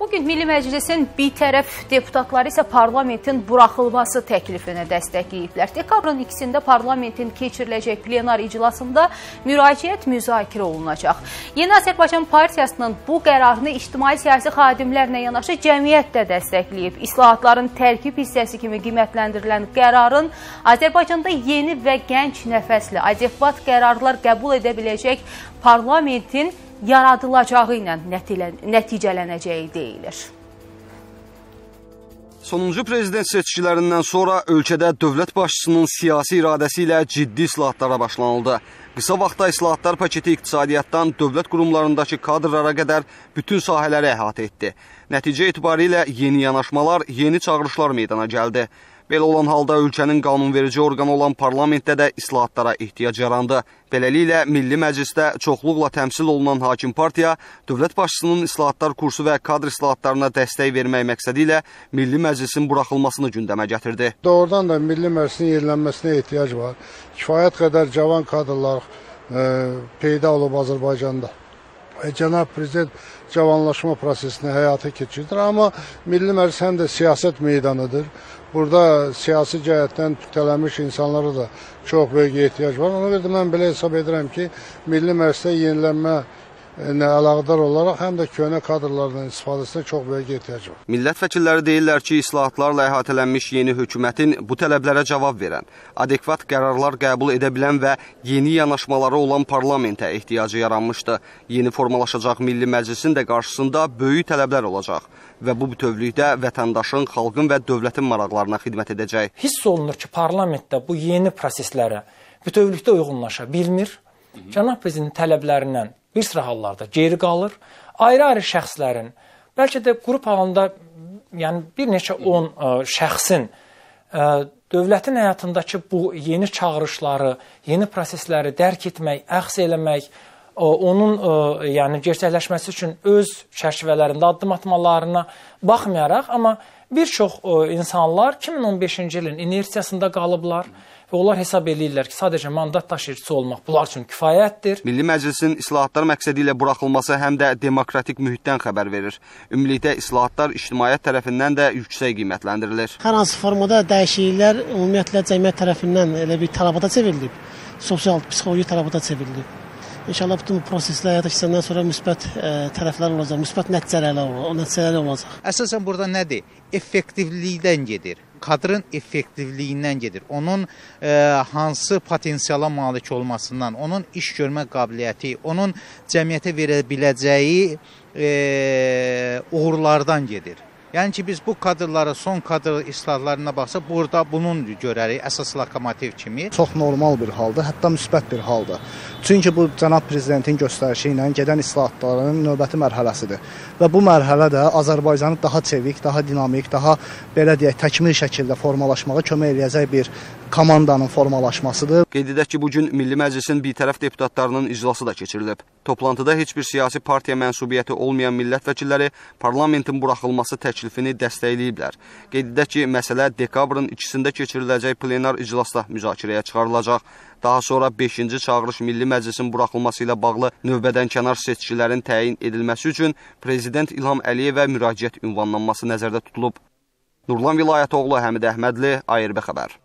Bugün Milli Məclisin bir tərəf deputatları isə parlamentin buraxılması təklifini dəstəkləyiblər. Dekabrın 2-sində parlamentin keçiriləcək plenar iclasında müraciət müzakirə olunacaq. Yeni Azərbaycan Partiyasının bu qərarını ictimai siyasi xadimlərlə yanaşı cəmiyyət də dəstəkləyib. İslahatların tərkib hissəsi kimi qiymətləndirilən qərarın Azərbaycanda yeni və gənc nəfəsli adekvat qərarlar qəbul edə biləcək parlamentin yaradılacağı ilə nəticələnəcəyi deyilir. Sonuncu prezident seçkilərindən sonra ölkədə dövlət başçısının siyasi iradəsi ilə ciddi islahatlara başlanıldı. Qısa vaxtda islahatlar paketi iqtisadiyyatdan dövlət qurumlarındakı kadrlara qədər bütün sahələri əhatə etdi. Nəticə etibarilə yeni yanaşmalar, yeni çağırışlar meydana gəldi. Belə olan halda ölkənin qanunverici orqanı olan parlamentdə də islahatlara ehtiyac yarandı. Beləliklə, Milli Məclisdə çoxluqla təmsil olunan hakim partiya dövlət başçısının islahatlar kursu və kadr islahatlarına dəstək vermək məqsədi ilə Milli Məclisin buraxılmasını gündəmə gətirdi. Doğrudan da Milli Məclisin yenilənməsinə ehtiyac var. Kifayət qədər cavan kadrlar e, peyda olub Azərbaycanda. E, Cənab Prezident cavanlaşma prosesini həyata keçirdir, amma Milli Məclis həm də siyasət meydanıdır. Burada siyasi cəhətdən püxtələmiş insanlara da çox böyük ehtiyac var. Ona görə də mən belə hesab edirəm ki, Milli Məclisdə yenilənmə əlaqədar olaraq həm də köhnə kadrlardan istifadəsinə çox böyük ehtiyac var. Millət vəkilləri deyirlər ki, islahatlarla əhatələnmiş yeni hökumətin bu tələblərə cavab verən, adekvat qərarlar qəbul edə bilən və yeni yanaşmaları olan parlamentə ehtiyacı yaranmışdı. Yeni formalaşacaq Milli Məclisin də qarşısında böyük tələblər olacaq və bu bütövlükdə vətəndaşın, xalqın və dövlətin maraqlarına xidmət edəcək. Hiss olunur ki, parlamentdə bu yeni proseslərə bütövlükdə uyğunlaşa bilmir. Cənab prezidentin tələblərindən bir sıra hallarda geri qalır. Ayrı-ayrı şəxslərin, bəlkə də qrup halında yəni bir neçə 10 şəxsin ə, dövlətin həyatındakı bu yeni çağırışları, yeni prosesləri dərk etmək, əxs eləmək, onun yəni gerçəkləşməsi üçün öz çərçivələrində addım atmalarına baxmayaraq, amma bir çox insanlar 2015-ci ilin inersiyasında qalıblar və onlar hesab eləyirlər ki, sadəcə mandat daşıyıcısı olmaq bunlar üçün kifayətdir. Milli Məclisin islahatlar məqsədi ilə buraxılması həm də demokratik mühitdən xəbər verir. Ümumilikdə islahatlar ictimaiyyət tərəfindən də yüksək qiymətləndirilir. Hər hansı formada dəyişikliklər ümumiyyətlə cəmiyyət tərəfindən elə bir tələbata çevrilib, sosial, psixoloji tələbata çevrilib. İnşallah bütün bu proseslər həyata keçəndən sonra müsbət ə, tərəflər olacaq, müsbət nəticələr olacaq, o nəticələr olacaq. Əsasən burada nədir? Effektivlikdən gedir. Kadrın effektivliyindən gedir. Onun e, hansı potensiala malik olmasından, onun iş görmə qabiliyyəti, onun cəmiyyətə verə biləcəyi e, uğurlardan gedir. Yəni ki, biz bu kadrlara, son kadr islahatlarına baxsa, burada bunun görərik əsas lokomotiv kimi. Çox normal bir haldır, hətta müsbət bir haldır. Çünki bu cənab prezidentin göstərişi ilə gedən islahatların növbəti mərhələsidir. Və bu mərhələ də Azərbaycanı daha çevik, daha dinamik, daha belə deyək, təkmil şəkildə formalaşmağa kömək eləyəcək bir komandanın formalaşmasıdır. Qeyd edək ki, bu gün Milli Məclisin bitərəf deputatlarının iclası da keçirilib. Toplantıda heç bir siyasi partiya mənsubiyyəti olmayan millət vəkilləri parlamentin buraxılması təklifini dəstəkləyiblər. Qeyd edək ki, məsələ dekabrın 2-sində keçiriləcək plenar iclasda müzakirəyə çıxarılacaq. Daha sonra 5-ci çağırış Milli Məclisin buraxılması ilə bağlı növbədən kənar seçkilərin təyin edilməsi üçün Prezident İlham Əliyevə müraciət ünvanlanması nəzərdə tutulub. Nurlan Vilayətoğlu, Həmid Əhmədli, ARB xəbər.